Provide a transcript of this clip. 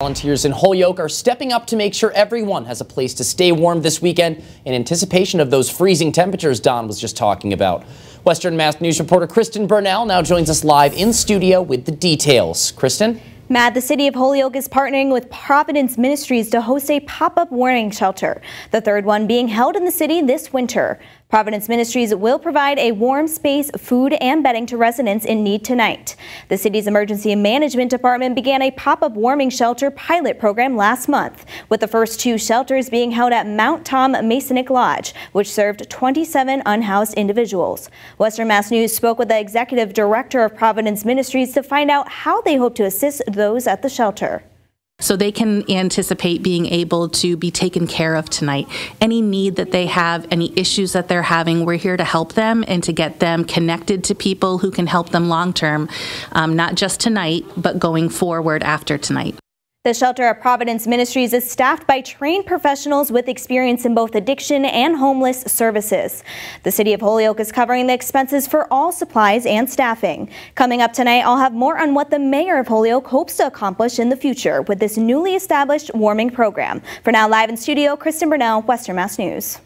Volunteers in Holyoke are stepping up to make sure everyone has a place to stay warm this weekend in anticipation of those freezing temperatures Don was just talking about. Western Mass News reporter Kristen Burnell now joins us live in studio with the details. Kristen? Matt, the city of Holyoke is partnering with Providence Ministries to host a pop-up warming shelter, the third one being held in the city this winter. Providence Ministries will provide a warm space, food, and bedding to residents in need tonight. The city's emergency management department began a pop-up warming shelter pilot program last month, with the first two shelters being held at Mount Tom Masonic Lodge, which served 27 unhoused individuals. Western Mass News spoke with the executive director of Providence Ministries to find out how they hope to assist those at the shelter so they can anticipate being able to be taken care of tonight. Any need that they have, any issues that they're having, we're here to help them and to get them connected to people who can help them long term, um, not just tonight, but going forward after tonight. The shelter at Providence Ministries is staffed by trained professionals with experience in both addiction and homeless services. The City of Holyoke is covering the expenses for all supplies and staffing. Coming up tonight, I'll have more on what the Mayor of Holyoke hopes to accomplish in the future with this newly established warming program. For now, live in studio, Kristen Burnell, Western Mass News.